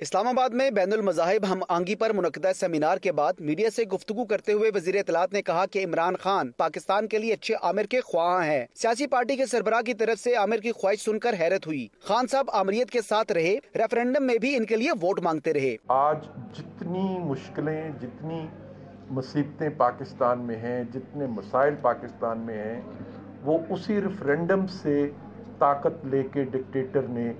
اسلام آباد میں بین المذاہب ہم آنگی پر منعقدہ سیمینار کے بعد میڈیا سے گفتگو کرتے ہوئے وزیر اطلاعات نے کہا کہ عمران خان پاکستان کے لیے اچھے عامر کے خواہاں ہیں۔ سیاسی پارٹی کے سربراہ کی طرف سے عامر کی خواہش سن کر حیرت ہوئی۔ خان صاحب آمریت کے ساتھ رہے، ریفرنڈم میں بھی ان کے لیے ووٹ مانگتے رہے۔ آج جتنی مشکلیں، جتنی مصیبتیں پاکستان میں ہیں، جتنے مسائل پاکستان میں ہیں، وہ اسی ریفرینڈم سے طاقت لے کے ڈکٹیٹر نے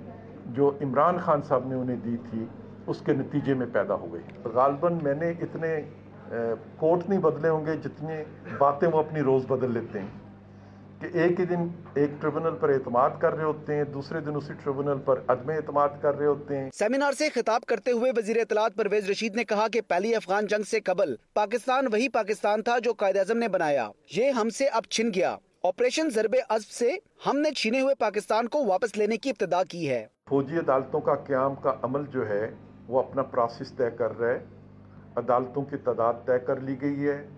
جو عمران خان صاحب نے انہیں دی تھی، اس کے نتیجے میں پیدا ہو گئی۔ غالباً میں نے اتنے کوٹ نہیں بدلے ہوں گے جتنے باتیں وہ اپنی روز بدل لیتے ہیں۔ کہ ایک ہی دن ایک ٹریبونل پر اعتماد کر رہے ہوتے ہیں، دوسرے دن اسی ٹریبونل پر عدم اعتماد کر رہے ہوتے ہیں۔ سیمینار سے خطاب کرتے ہوئے وزیر اطلاعات پرویز رشید نے کہا کہ پہلی افغان جنگ سے قبل پاکستان وہی پاکستان تھا جو قائد اعظم نے بنایا۔ یہ ہم سے اب چھن گیا۔ آپریشن ضرب عزب سے ہم نے چھینے ہوئے پاکستان کو واپس لینے کی ابتدا کی ہے۔ فوجی عدالتوں کا قیام کا عمل جو ہے، وہ اپنا پروسیس طے کر رہا ہے عدالتوں کی تعداد طے کر لی گئی ہے۔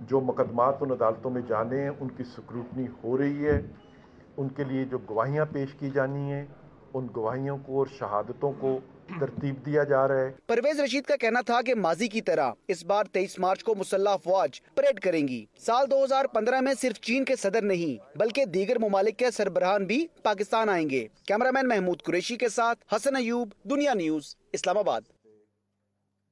جو مقدمات ان عدالتوں میں جانے ہیں، ان کی سکروٹنی ہو رہی ہے۔ ان کے لیے جو گواہیاں پیش کی جانی ہیں، ان گواہیوں کو اور شہادتوں کو ترتیب دیا جا رہا ہے۔ پرویز رشید کا کہنا تھا کہ ماضی کی طرح اس بار تیئیس مارچ کو مسلح فوج پریڈ کریں گی۔ سال دو ہزار پندرہ میں صرف چین کے صدر نہیں، بلکہ دیگر ممالک کے سربراہان بھی پاکستان آئیں گے۔ کیمرامین محمود قریشی کے ساتھ حسن ایوب، دنیا نیوز، اسلام آباد۔